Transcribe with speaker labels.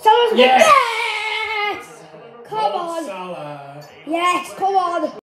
Speaker 1: Salah's
Speaker 2: Yes!
Speaker 1: yes! Come on.
Speaker 2: Salah.
Speaker 1: Yes, come on.